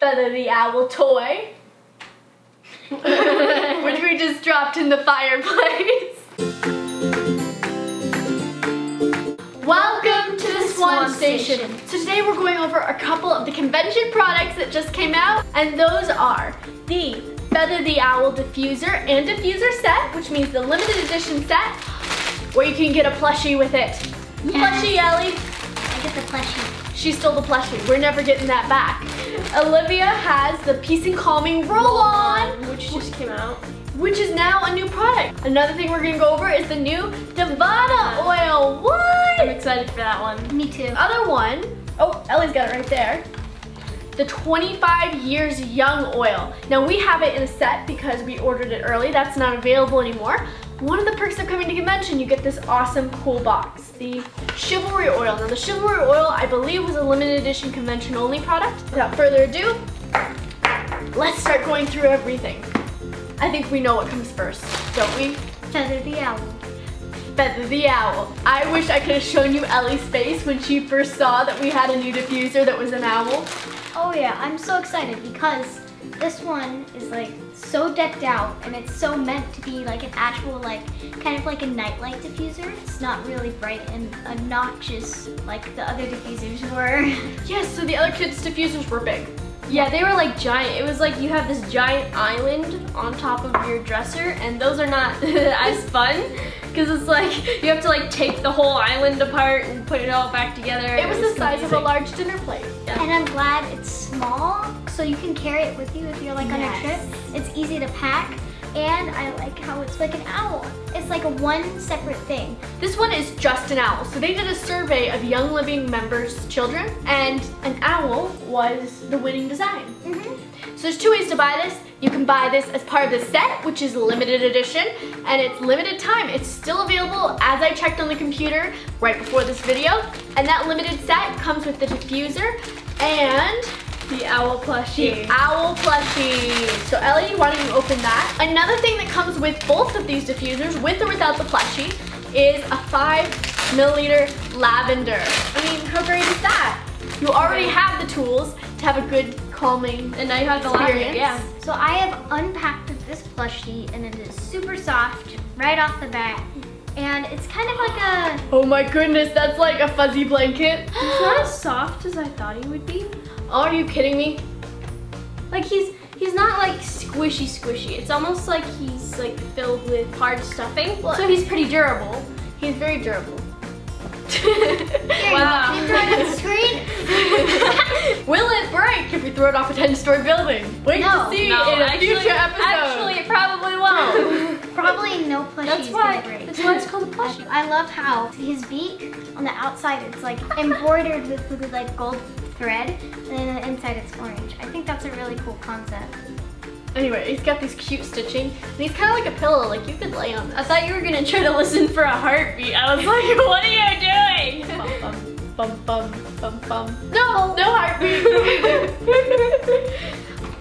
Feather the Owl toy, which we just dropped in the fireplace. Welcome to the Swan. Station. So today we're going over a couple of the convention products that just came out, and those are the Feather the Owl diffuser and diffuser set, which means the limited edition set, where you can get a plushie with it. Plushie, Ellie. I get the plushie. She stole the plushie. We're never getting that back. Olivia has the Peace and Calming Roll-On, Which just came out. which is now a new product. Another thing we're gonna go over is the new Davana oil. What? I'm excited for that one. Me too. Other one, oh, Ellie's got it right there. The 25 years young oil. Now we have it in a set because we ordered it early. That's not available anymore. One of the perks of coming to convention, you get this awesome cool box, the Chivalry oil. Now the Chivalry oil, I believe, was a limited edition convention only product. Without further ado, let's start going through everything. I think we know what comes first, don't we? Feather the owl. Feather the owl. I wish I could have shown you Ellie's face when she first saw that we had a new diffuser that was an owl. Oh yeah, I'm so excited because this one is like so decked out and it's so meant to be like an actual like kind of like a nightlight diffuser. It's not really bright and obnoxious like the other diffusers were. Yes, so the other kids' diffusers were big. Yeah, they were like giant. It was like you have this giant island on top of your dresser, and those are not as fun because it's like you have to like take the whole island apart and put it all back together. It was the size of a large dinner plate. And I'm glad it's small so you can carry it with you if you're like on a trip. It's easy to pack and I like how it's like an owl. It's like a one separate thing. This one is just an owl. So they did a survey of Young Living members' children, and an owl was the winning design. Mm-hmm. So there's two ways to buy this. You can buy this as part of the set, which is limited edition, and it's limited time. It's still available as I checked on the computer right before this video. And that limited set comes with the diffuser and the owl plushie. the owl plushie. So Ellie, why don't you open that? Another thing that comes with both of these diffusers, with or without the plushie, is a five milliliter lavender. I mean, how great is that? You already have the tools to have a good calming And now you have the lavender. experience. Yeah. So I have unpacked this plushie and it is super soft right off the bat. And it's kind of like a, Oh my goodness, that's like a fuzzy blanket. It's not as soft as I thought it would be. Are you kidding me? Like he's he's not like squishy squishy. It's almost like he's like filled with hard stuffing. Well- so he's pretty durable. He's very durable. Here, Wow. can you throw it on the screen? Will it break if we throw it off a 10-story building? Wait No, to see No, in a actually, future episode. actually, it probably won't. Probably no plushie That's is why. gonna break. That's why it's called a plushie. I love how his beak on the outside it's like embroidered with, with like gold thread, and then the inside it's orange. I think that's a really cool concept. Anyway, he's got these cute stitching, and he's kind of like a pillow, like you could lay on I thought you were gonna try to listen for a heartbeat. I was like, what are you doing? Bum, bum, bum, bum, bum. No, no heartbeat.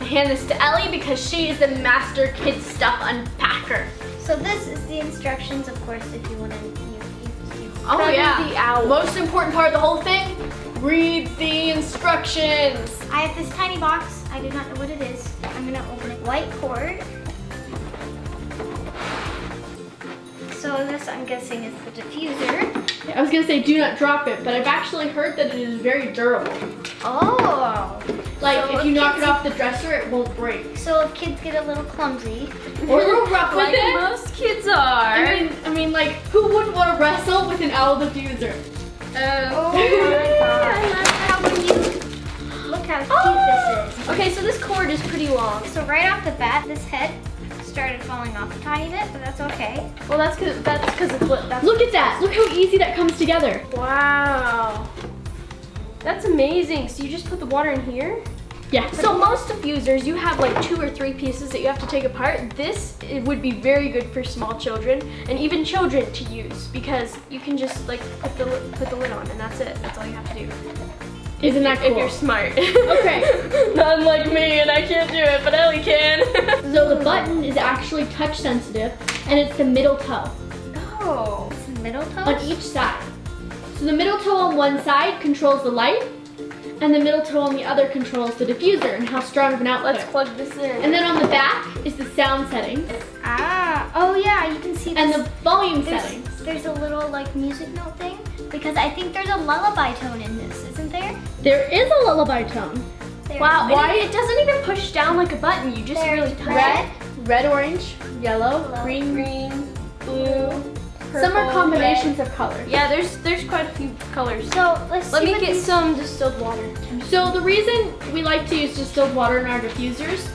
I hand this to Ellie because she is the master kid stuff unpacker. So this is the instructions, of course, if you want to. You, you, you Oh yeah. the owl. Most important part of the whole thing, read the instructions. I have this tiny box. I do not know what it is. I'm gonna open it. White cord. So this, I'm guessing, is the diffuser. I was gonna say do not drop it, but I've actually heard that it is very durable. Oh. Like So if you knock it off the dresser, it won't break. So if kids get a little clumsy, Or a little rough Like with it. most kids are. I mean, I mean, like, who wouldn't want to wrestle with an owl diffuser? Oh Oh my god. How when you look how cute this is. Okay, so this cord is pretty long. So right off the bat, this head started falling off a tiny bit, but that's okay. Well, that's because that's because it's. That's Look at that! Look how easy that comes together. Wow. That's amazing. So you just put the water in here? Yeah. So most diffusers, you have like two or three pieces that you have to take apart. This it would be very good for small children and even children to use because you can just like put the put the lid on and that's it. That's all you have to do. Isn't that If cool? you're smart. Okay. Not unlike me and I can't do it, but Ellie can. So the button is actually touch sensitive, and it's the middle toe oh. It's the middle toe. on each side. So the middle toe on one side controls the light, And the middle toe on the other controls the diffuser and how strong of an output. Let's plug this in. And then on the back is the sound settings Ah, oh yeah, you can see and the volume there's, settings. there's a little like music note thing because I think there's a lullaby tone in this, isn't there? There is a lullaby tone. There. wow, Why- it, it doesn't even push down like a button. You just really touch red. it. Red, orange, yellow, Yellow. green, Green, Some are purple, combinations of colors. Yeah, there's there's quite a few colors. So let's Let me get these- some distilled water. So the reason we like to use distilled water in our diffusers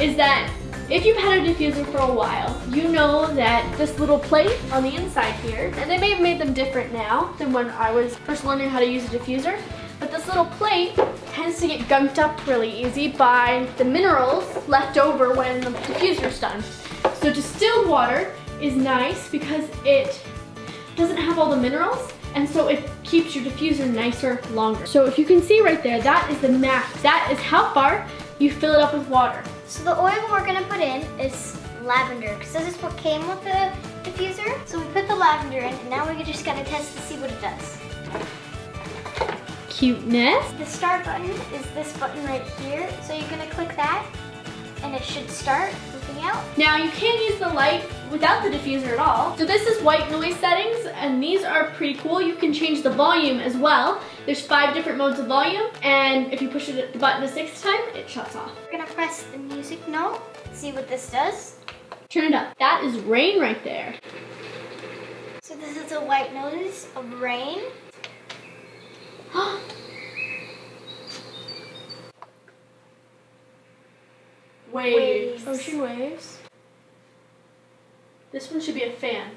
is that if you've had a diffuser for a while, you know that this little plate on the inside here, and they may have made them different now than when I was first learning how to use a diffuser, but this little plate tends to get gunked up really easy by the minerals left over when the diffuser's done. So distilled water is nice because it doesn't have all the minerals and so it keeps your diffuser nicer longer. So if you can see right there, that is the max. That is how far you fill it up with water. So the oil we're gonna put in is lavender because this is what came with the diffuser. So we put the lavender in and now we're just gotta test to see what it does. Cuteness. The start button is this button right here. So you're gonna click that and it should start out. Now you can't use the light without the diffuser at all. So this is white noise settings and these are pretty cool. You can change the volume as well. There's five different modes of volume and if you push it, the button a sixth time, it shuts off. We're gonna press the music note, see what this does. Turn it up. That is rain right there. So this is a white noise of rain. Waves. Oh, waves. Ocean waves. This one should be a fan.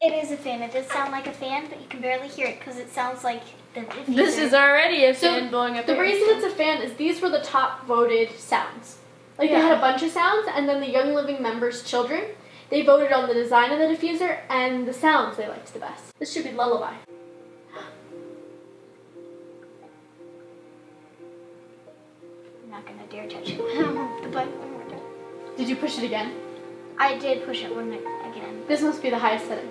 It is a fan. It does sound like a fan, but you can barely hear it because it sounds like the diffuser. This is already a So, fan blowing up The air. reason it's a fan is these were the top voted sounds. Like they had a bunch of sounds, and then the Young Living members' children, they voted on the design of the diffuser and the sounds they liked the best. This should be lullaby. I'm not gonna dare touch it. the button one more time. Did you push it again? I did push it one again. This must be the highest setting.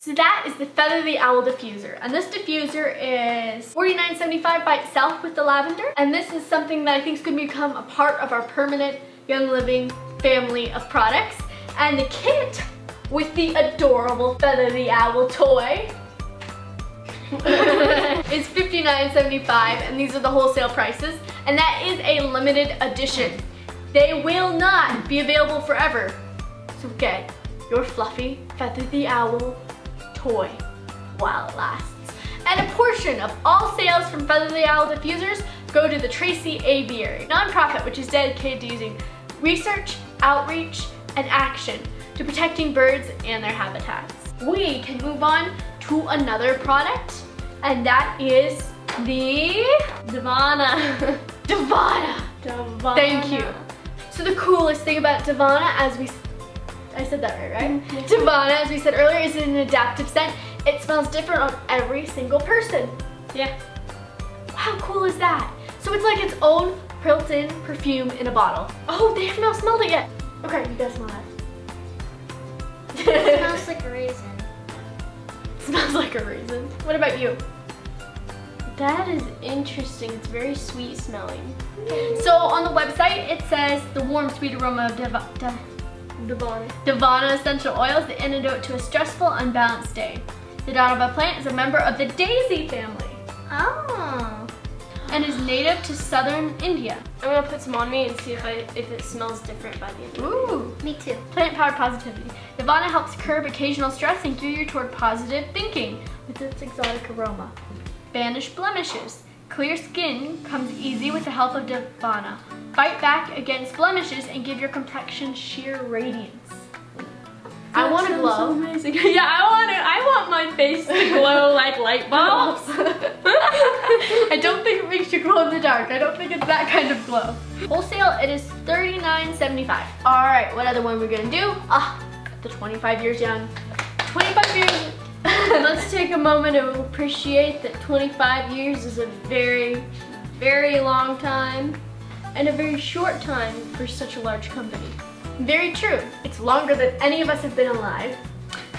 So that is the Feather the Owl diffuser. And this diffuser is $49.75 by itself with the lavender. And this is something that I think is going to become a part of our permanent Young Living family of products. And the kit with the adorable Feather the Owl toy is $59.75 and these are the wholesale prices. And that is a limited edition. They will not be available forever. So get your fluffy Feather the Owl toy while it lasts. And a portion of all sales from Feather the Owl diffusers go to the Tracy Aviary nonprofit, which is dedicated to using research, outreach, and action to protecting birds and their habitats. We can move on to another product, and that is the Davana. Davana. Davana. Thank you. So the coolest thing about Davana, as we, I said that right, right? Mm-hmm. Davana, as we said earlier, is an adaptive scent. It smells different on every single person. Yeah. How cool is that? So it's like its own built-in perfume in a bottle. Oh, they have not smelled it yet. Okay, you guys smell It that. smells like a raisin. It smells like a raisin. What about you? That is interesting. It's very sweet smelling. So on the website, it says the warm, sweet aroma of Div- Div- Davana. Davana essential oil is the antidote to a stressful, unbalanced day. The Davana plant is a member of the daisy family Oh. And is native to southern India. I'm gonna put some on me and see if I if it smells different by the end. of it. Ooh. Me too. Plant powered positivity. Davana helps curb occasional stress and gear you toward positive thinking with its exotic aroma. Banish blemishes. Clear skin comes easy with the help of Davana. Fight back against blemishes and give your complexion sheer radiance. I want to glow. so amazing. yeah, I want to. I want my face to glow like light bulbs. You glow in the dark. I don't think it's that kind of glow. Wholesale, it is $39.75. All right, what other one we're gonna do? Ah, the 25 years young. 25 years. Let's take a moment to appreciate that 25 years is a very, very long time. and a very short time for such a large company. Very true. It's longer than any of us have been alive.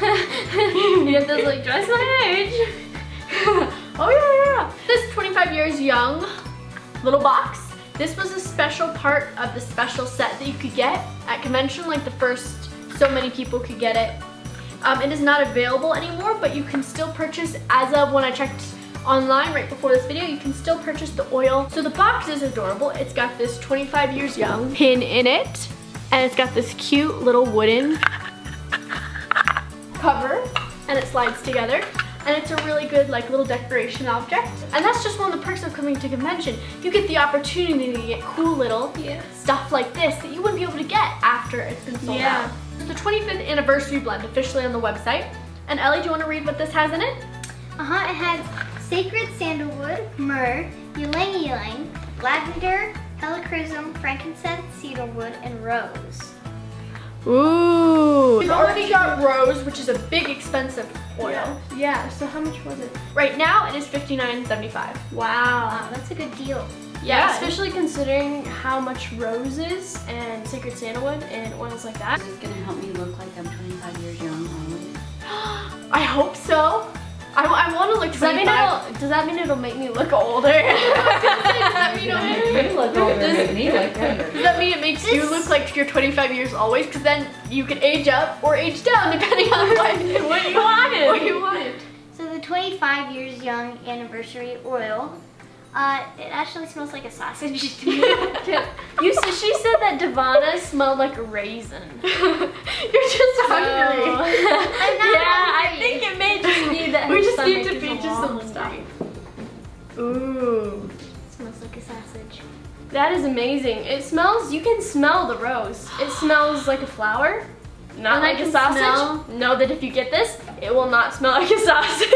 you have to like dress my age. oh yeah, yeah. This 25 years young little box. This was a special part of the special set that you could get at convention, like the first so many people could get it. Um, it is not available anymore, but you can still purchase, as of when I checked online right before this video, you can still purchase the oil. So the box is adorable. It's got this 25 years young pin in it, and it's got this cute little wooden cover, and it slides together and it's a really good like little decoration object. And that's just one of the perks of coming to convention. You get the opportunity to get cool little yes. stuff like this that you wouldn't be able to get after it's been sold yeah. out. It's the 25th anniversary blend officially on the website. And Ellie, do you want to read what this has in it? Uh-huh, it has sacred sandalwood, myrrh, ylang ylang, lavender, helichrysum, frankincense, cedarwood, and rose. Ooh. We've already got rose, which is a big expensive oil. Yeah. yeah. So how much was it? Right now it is $59.75. Wow. Wow, that's a good deal. Yeah, yeah, especially considering how much roses and sacred sandalwood and oils like that. Is this gonna help me look like I'm 25 years young always? I hope so. I, I want to look does that, mean it'll, does that mean it'll make me look older? does that mean it'll make you look older does, me look younger? Does that mean it makes you look like you're 25 years always? Because then you can age up or age down depending on what, what you wanted. What you wanted. So the 25 years young anniversary oil uh, it actually smells like a sausage to me. you she said that Davana smelled like a raisin. That is amazing. It smells. You can smell the rose. It smells like a flower. Not and like a sausage. Smell. Know that if you get this, it will not smell like a sausage.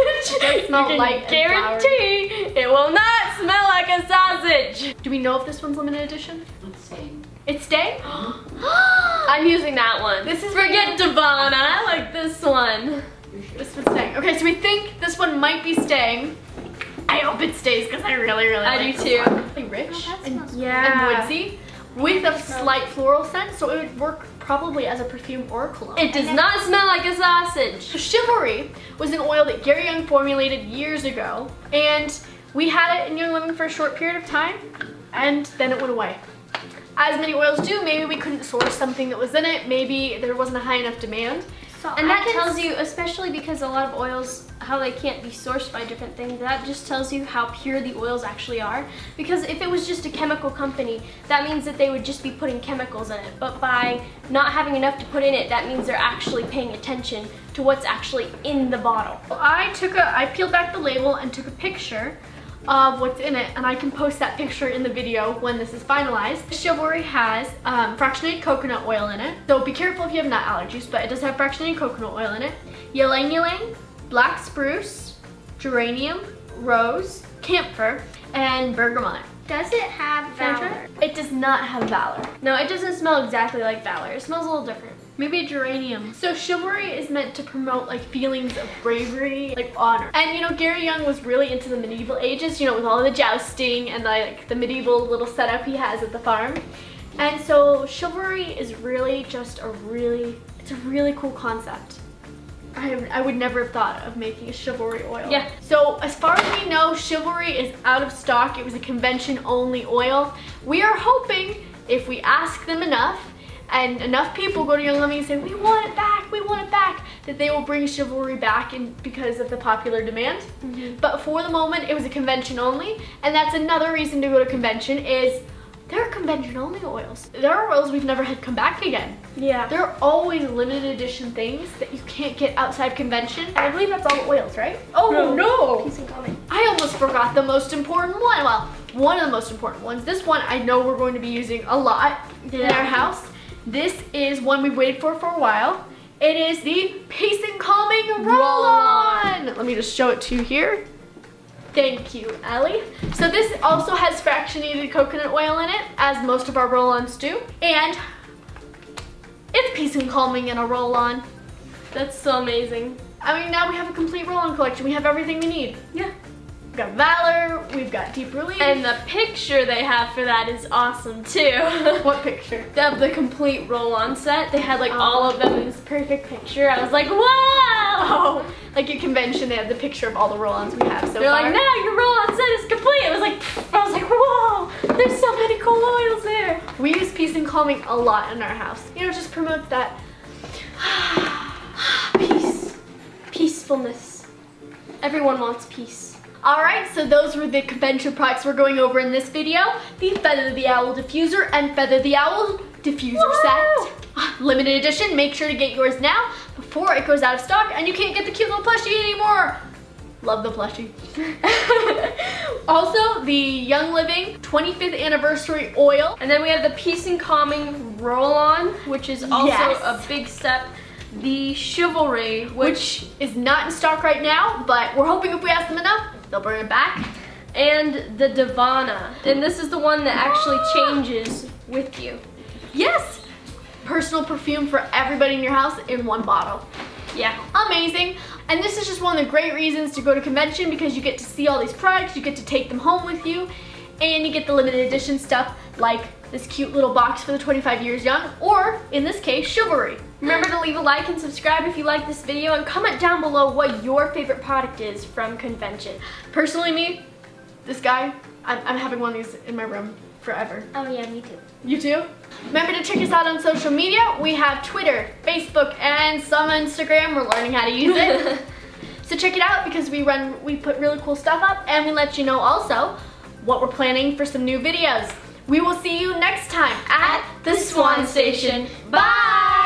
It smell like guarantee it will not smell like a sausage. Do we know if this one's limited edition? It's staying. It's staying? I'm using that one. This is forget Devon. I like this one. This one's staying. Okay, so we think this one might be staying. I hope it stays because I really, really I like do too. Like rich oh, and, yeah. and woodsy with a slight floral scent, so it would work probably as a perfume or a cologne. It does not smell like a sausage. Chivalry was an oil that Gary Young formulated years ago, and we had it in Young Living for a short period of time, and then it went away. As many oils do, maybe we couldn't source something that was in it, maybe there wasn't a high enough demand. So and that tells you, especially because a lot of oils, how they can't be sourced by different things, that just tells you how pure the oils actually are. Because if it was just a chemical company, that means that they would just be putting chemicals in it. But by not having enough to put in it, that means they're actually paying attention to what's actually in the bottle. I took a, I peeled back the label and took a picture of what's in it and I can post that picture in the video when this is finalized. Chivalry has um, fractionated coconut oil in it. So be careful if you have nut allergies, but it does have fractionated coconut oil in it. Ylang ylang, black spruce, geranium, rose, camphor, and bergamot. Does it have Valor? It does not have Valor. No, it doesn't smell exactly like Valor. It smells a little different. Maybe a geranium. So chivalry is meant to promote like feelings of bravery, like honor. And you know, Gary Young was really into the medieval ages, you know, with all the jousting and like the medieval little setup he has at the farm. And so chivalry is really just a really, it's a really cool concept. I, I would never have thought of making a chivalry oil. Yeah. So as far as we know, chivalry is out of stock. It was a convention only oil. We are hoping if we ask them enough and enough people go to Young Living and say, we want it back, we want it back, that they will bring chivalry back in because of the popular demand. Mm -hmm. But for the moment, it was a convention only, and that's another reason to go to convention is there are convention only oils. There are oils we've never had come back again. Yeah. There are always limited edition things that you can't get outside convention. And I believe that's all the oils, right? Oh no! no. I almost forgot the most important one. Well, one of the most important ones. This one I know we're going to be using a lot yeah. in our house. This is one we've waited for for a while. It is the Peace and Calming Roll-On. Let me just show it to you here. Thank you, Ellie. So this also has fractionated coconut oil in it, as most of our roll-ons do. And it's peace and calming in a roll-on. That's so amazing. I mean, now we have a complete roll-on collection. We have everything we need. Yeah. Got Valor, we've got Deep Relief. And the picture they have for that is awesome too. what picture? Have the complete roll-on set. They had like Oh. all of them in this perfect picture. I was like, wow! Oh, like at convention, they have the picture of all the roll-ons we have so They're far. like, no, your roll-on set is complete. I was like, I was like, whoa! There's so many cool oils there. We use peace and calming a lot in our house. You know, just promotes that. Peace, peacefulness. Everyone wants peace. All right, so those were the convention products we're going over in this video. The Feather the Owl diffuser and Feather the Owl diffuser Wow. set. Limited edition, make sure to get yours now before it goes out of stock and you can't get the cute little plushie anymore. Love the plushie. also, the Young Living 25th anniversary oil. And then we have the Peace and Calming roll-on, which is also Yes. a big step. The Chivalry, which, which is not in stock right now, but we're hoping if we ask them enough, they'll bring it back. and the Davana. And this is the one that actually changes with you. Yes! Personal perfume for everybody in your house in one bottle. Yeah. Amazing. And this is just one of the great reasons to go to convention because you get to see all these products, you get to take them home with you, and you get the limited edition stuff like this cute little box for the 25 years young, or in this case, chivalry. Remember to leave a like and subscribe if you like this video and comment down below what your favorite product is from convention. Personally, me, this guy, I'm, I'm having one of these in my room forever. Oh yeah, me too. You too? Remember to check us out on social media. We have Twitter, Facebook, and some Instagram. We're learning how to use it. so check it out because we run, we put really cool stuff up and we let you know also what we're planning for some new videos. We will see you next time at the Swan Station. Bye!